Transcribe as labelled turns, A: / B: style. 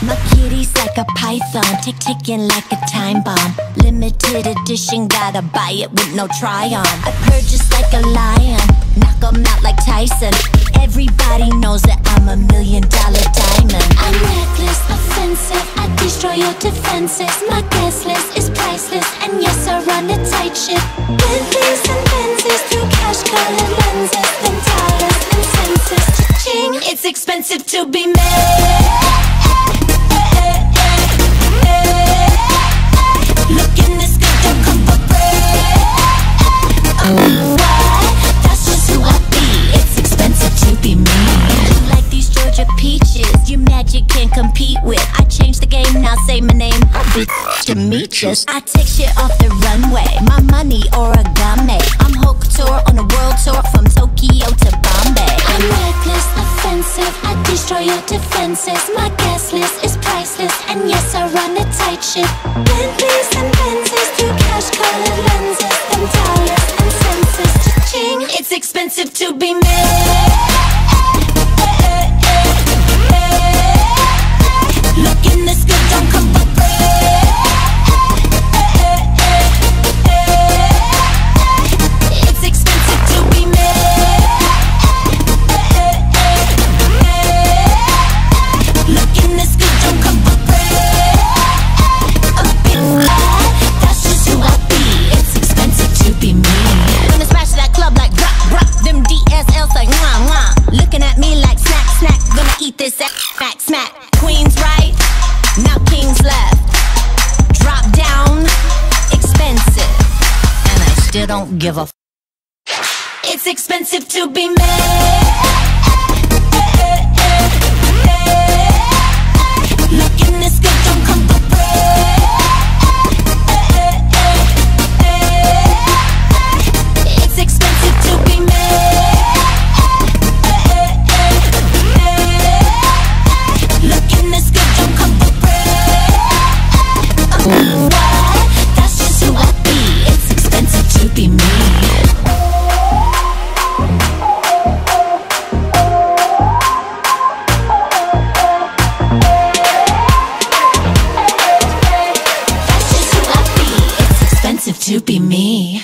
A: Booties like a python, tick ticking like a time bomb. Limited edition, gotta buy it with no try on. I purr just like a lion, knock 'em out like Tyson. Everybody knows that I'm a million dollar diamond. I'm reckless, offensive, I destroy your defenses. My guest list is priceless, and yes, I run a tight ship. Bentleys and Benzes through cash colored lenses, then dollars and senses. Ching, it's expensive to be made. Your magic can't compete with. I changed the game, now say my name. Bitch, Demetrius. I take shit off the runway. My money origami. I'm hooked tour on a world tour from Tokyo to Bombay. I'm reckless, offensive. I destroy your defenses. My guest list is priceless, and yes, I run a tight ship. Bentleys and Benzes through cash colored lenses, them dollars and senses. Ching, it's expensive to be don't give a f- It's expensive to be made. to be me.